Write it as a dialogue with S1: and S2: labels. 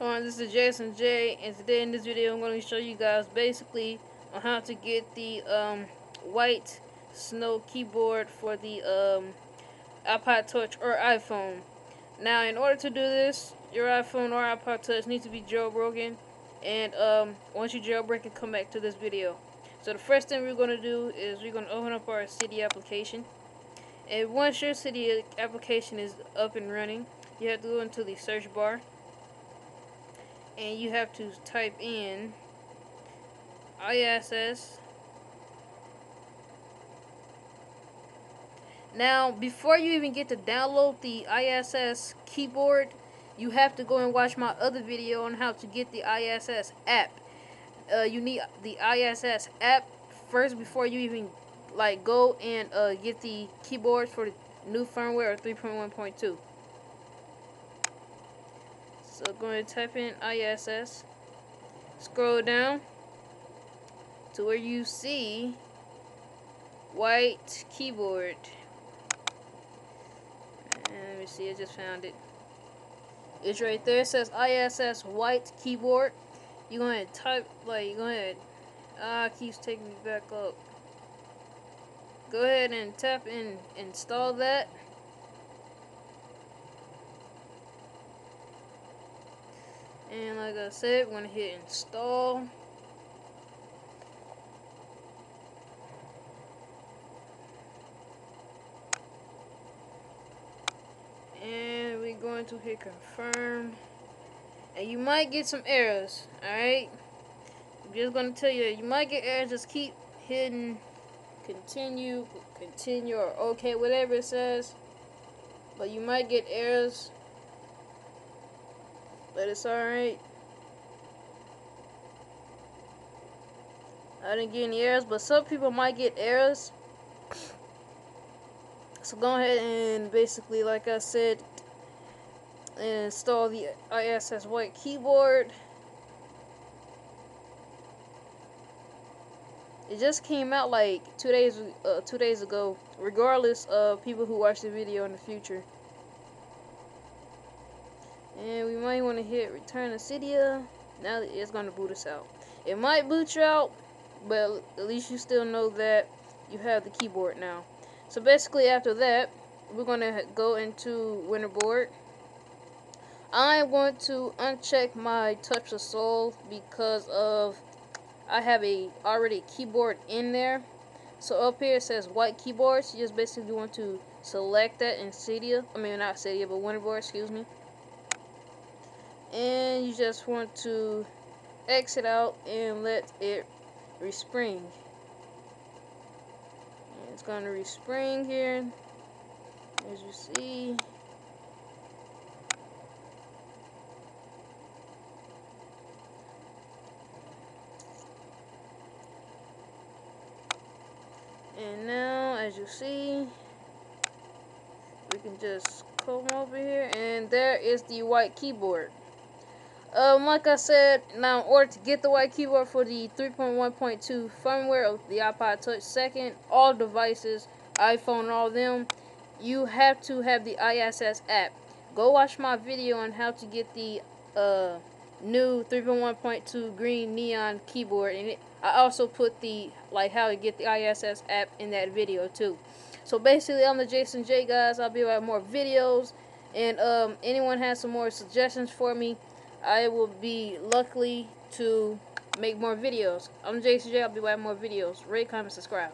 S1: on this is Jayson J and today in this video I'm going to show you guys basically on how to get the um, white snow keyboard for the um, iPod touch or iPhone. Now in order to do this your iPhone or iPod touch needs to be jailbroken and um, once you jailbreak it come back to this video. So the first thing we're going to do is we're going to open up our Cydia application and once your Cydia application is up and running you have to go into the search bar and you have to type in IAccess now before you even get to download the IAccess keyboard you have to go and watch my other video on how to get the IAccess app. Uh, you need the ISS app first before you even like go and uh, get the keyboard for the new firmware or 3.1.2 so go ahead and type in IAccess. Scroll down to where you see white keyboard. And let me see, I just found it. It's right there. It says IAccess white keyboard. You go ahead and type, like, you go ahead. Ah, keeps taking me back up. Go ahead and tap and install that. And like I said we're gonna hit install. And we're going to hit confirm. And you might get some errors alright? I'm just gonna tell you you might get errors just keep hitting continue continue or okay whatever it says. But you might get errors but it's alright. I didn't get any errors, but some people might get errors. So go ahead and basically, like I said, install the IAccess white keyboard. It just came out like two days uh, two days ago, regardless of people who watch the video in the future. And we might want to hit return to Cydia. Now it's going to boot us out. It might boot you out, but at least you still know that you have the keyboard now. So basically after that, we're going to go into Winterboard. I want to uncheck my Touch of Soul because of I have a already keyboard in there. So up here it says white keyboards. You just basically want to select that in Cydia. I mean not Cydia, but Winterboard, excuse me and you just want to exit out and let it respring. And it's going to respring here as you see. And now as you see we can just come over here and there is the white keyboard um, like I said, now in order to get the white keyboard for the 3.1.2 firmware of the iPod Touch second, all devices, iPhone, all them, you have to have the IAccess app. Go watch my video on how to get the uh, new 3.1.2 green neon keyboard, and it, I also put the like how to get the IAccess app in that video too. So basically, I'm the Jayson J guys. I'll be back more videos, and um, anyone has some more suggestions for me I will be lucky to make more videos. I'm Jayson J. I'll be back more videos. Rate, comment, subscribe.